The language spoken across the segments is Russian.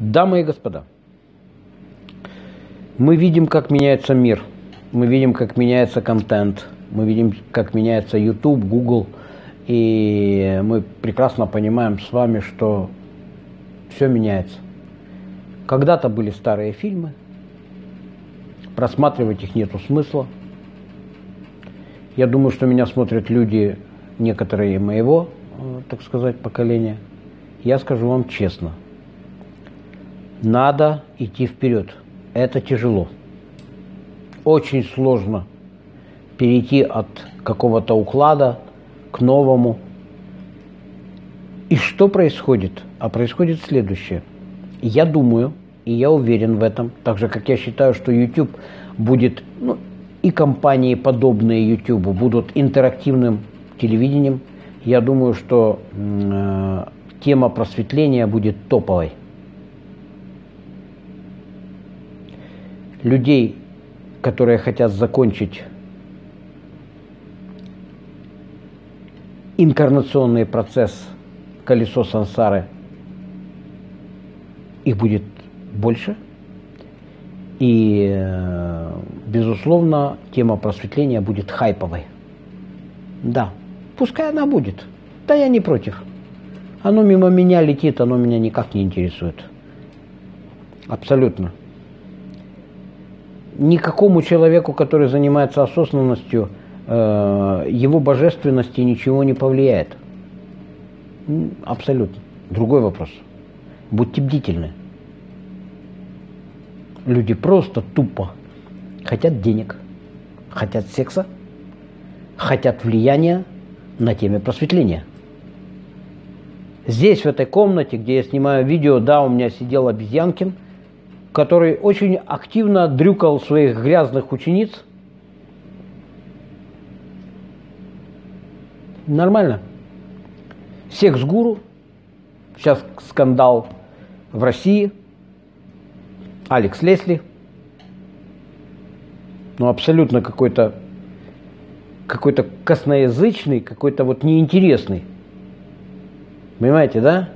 Дамы и господа, мы видим, как меняется мир, мы видим, как меняется контент, мы видим, как меняется YouTube, Google, и мы прекрасно понимаем с вами, что все меняется. Когда-то были старые фильмы, просматривать их нету смысла. Я думаю, что меня смотрят люди, некоторые моего, э, так сказать, поколения. Я скажу вам честно – надо идти вперед. Это тяжело. Очень сложно перейти от какого-то уклада к новому. И что происходит? А происходит следующее. Я думаю, и я уверен в этом, так же как я считаю, что YouTube будет, ну, и компании, подобные YouTube, будут интерактивным телевидением. Я думаю, что э, тема просветления будет топовой. Людей, которые хотят закончить инкарнационный процесс колесо сансары, их будет больше. И, э, безусловно, тема просветления будет хайповой. Да, пускай она будет. Да я не против. Оно мимо меня летит, оно меня никак не интересует. Абсолютно никакому человеку, который занимается осознанностью, э, его божественности ничего не повлияет. Абсолютно. Другой вопрос. Будьте бдительны. Люди просто тупо хотят денег, хотят секса, хотят влияния на теме просветления. Здесь, в этой комнате, где я снимаю видео, да, у меня сидел обезьянкин – который очень активно дрюкал своих грязных учениц. Нормально. Секс-гуру. Сейчас скандал в России. Алекс Лесли. Ну, абсолютно какой-то какой-то косноязычный, какой-то вот неинтересный. Понимаете, да?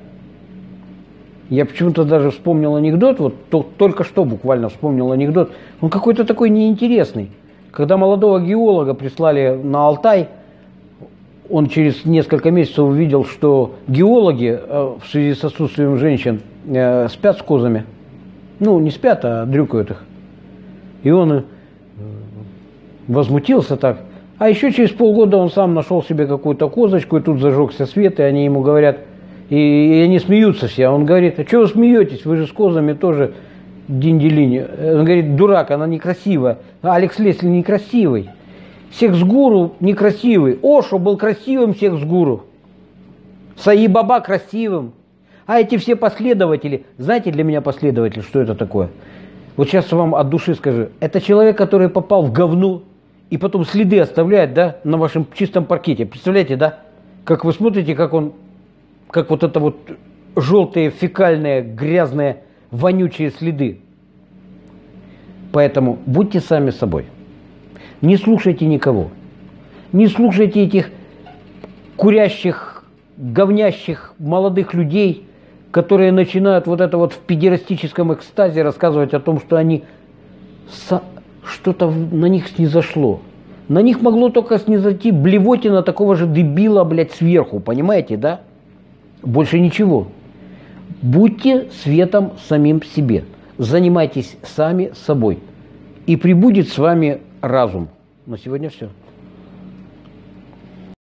Я почему-то даже вспомнил анекдот, вот то, только что буквально вспомнил анекдот. Он какой-то такой неинтересный. Когда молодого геолога прислали на Алтай, он через несколько месяцев увидел, что геологи э, в связи с отсутствием женщин э, спят с козами. Ну, не спят, а дрюкают их. И он э, возмутился так. А еще через полгода он сам нашел себе какую-то козочку, и тут зажегся свет, и они ему говорят – и, они смеются все. Он говорит, а что вы смеетесь? Вы же с козами тоже динделини. Он говорит, дурак, она некрасивая. А Алекс Лесли некрасивый. Секс-гуру некрасивый. Ошо был красивым секс-гуру. Саи Баба красивым. А эти все последователи, знаете для меня последователь, что это такое? Вот сейчас вам от души скажу. Это человек, который попал в говно и потом следы оставляет, да, на вашем чистом паркете. Представляете, да? Как вы смотрите, как он как вот это вот желтые, фекальные, грязные, вонючие следы. Поэтому будьте сами собой. Не слушайте никого. Не слушайте этих курящих, говнящих молодых людей, которые начинают вот это вот в педерастическом экстазе рассказывать о том, что они что-то на них снизошло. На них могло только снизойти блевотина такого же дебила, блядь, сверху, понимаете, да? Больше ничего. Будьте светом самим себе. Занимайтесь сами собой. И прибудет с вами разум. На сегодня все.